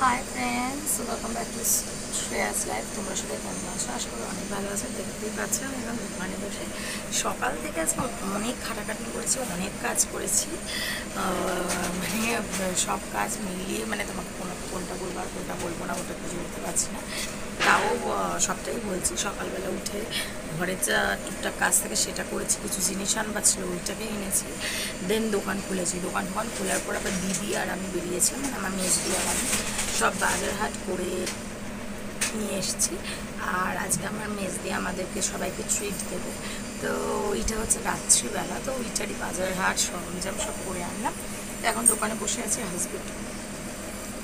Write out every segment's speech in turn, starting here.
Hi friends, welcome back to Shreyas life তোমরা সবাই কেমন আছো? আশা করি অনেক ভালো আছো, দেখতেই পাচ্ছ। আমি এখন দোকানে বসে সকাল থেকে আজকে অনেক খাটাখাটি করেছি, অনেক কাজ করেছি। মানে সব কাজ মিলিয়ে মানে তোমাকে কোনো কোনটা বলব আর কোনটা বলব না, ওটা কিছু বলতে পারছি না। তাও সবটাই বলছি। সকালবেলা উঠে ঘরের যা টুকটাক কাজ থাকে সেটা করেছি, কিছু জিনিস আনবার ছিল ওইটাকে এনেছি। দেন দোকান খুলেছি। দোকান টোকান খোলার পর আবার দিদি আর আমি বেরিয়েছিলাম মানে আমার মেজদি আর আমি সব বাজার হাট করে নিয়ে এসেছি। আর আজকে আমার দিয়ে আমাদেরকে সবাইকে ট্রিট দেবে। তো ওইটা হচ্ছে রাত্রিবেলা। তো ওইটারই বাজার হাট, সরঞ্জাম সব করে আনলাম। তো এখন দোকানে বসে আছি হাজবেন্ড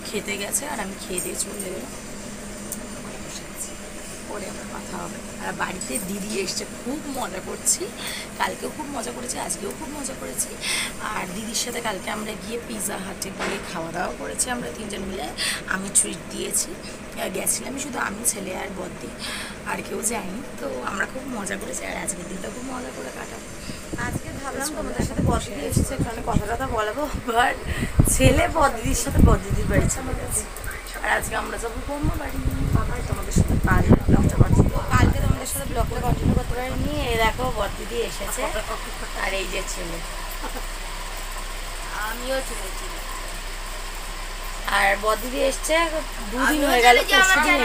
খেতে গেছে আর আমি খেয়ে দিয়ে চলে গেলাম পরে আমরা কথা হবে। আর বাড়িতে দিদি এসছে, খুব মজা করছি। কালকেও খুব মজা করেছি, আজকেও খুব মজা করেছি। আর দিদির সাথে কালকে আমরা গিয়ে পিৎজা হাটে গিয়ে খাওয়া দাওয়া করেছি আমরা তিনজন মিলে। আমি ট্রিট দিয়েছি। গেছিলাম শুধু আমি, ছেলে আর বদ্দি। আর কেউ যায়নি। তো আমরা খুব মজা করেছি আর আজকের দিনটা খুব মজা করে কাটাবো। আজকে ভাবলাম তোমাদের সাথে বদিদি এসেছে কথা টথা বলাবো। বাট ছেলে বদিদির সাথে বদিদির বাড়ি চলে গেছে। আর আজকে আমরা যাব বৌমা বাড়ি বাবাই তোমাদের সাথে ব্লগটা কালকে তোমাদের সাথে ব্লগটা কন্টিনিউ করতে পারিনি। এই দেখো বদিদি এসেছে। আর এই যে ছেলে। আমিও আর এসছে দুদিন হয়ে গেল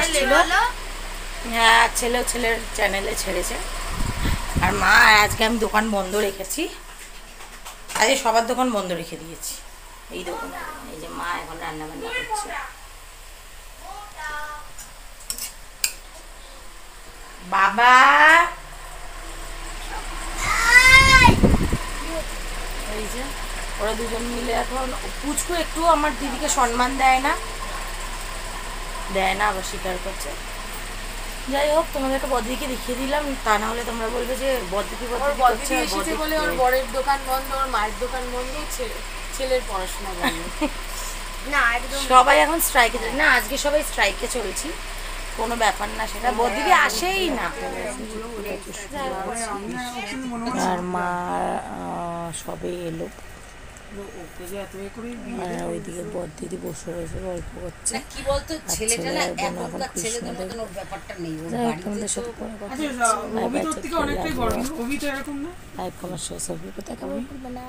এসেছিল। হ্যাঁ ছেলেও ছেলের চ্যানেলে ছেড়েছে। আর মা আজকে আমি দোকান বন্ধ রেখেছি। আজকে সবার দোকান বন্ধ রেখে দিয়েছি। এই দোকানে এই যে মা এখন রান্না বান্না করছে। বাবা। এই যে ওরা দুজন মিলে এখন পুচকু একটু আমার দিদিকে সম্মান দেয় না। দেয় না আবার স্বীকার করছে। যাই হোক তোমাদেরকে বদিকে দেখিয়ে দিলাম। তা না হলে তোমরা বলবে যে বদিদি আর এসেছে বলে ওর বরের দোকান বন্ধ ওর মায়ের দোকান বন্ধ ছেলের পড়াশোনা বন্ধ। না একদম সবাই এখন স্ট্রাইকে না আজকে সবাই স্ট্রাইকে চলছি। কোনো ব্যাপার না সেটা বদিদি আসেই না। আর মা সবে এলো। আর ওইদিকে বদিদি বসে রয়েছে গল্প করছে। কি বলতো ছেলেটা না এখন এখনকার ছেলেদের মতন ওর ব্যাপারটা নেই ওর বাড়িতে সাথে পরে কথা আচ্ছা হচ্ছে। Bye রবি bye, তোর take থেকে অনেকটাই বড়। you. এরকম না লাইক কমার শেষ কোথায় কেমন করবে? না